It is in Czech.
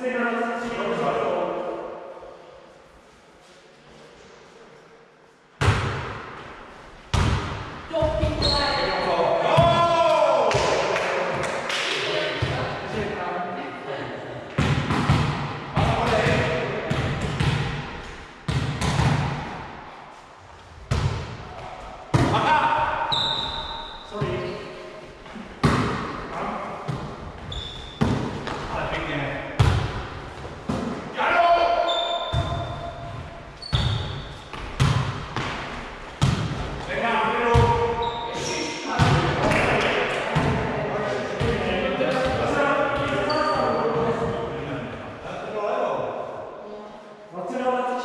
四位？Gracias.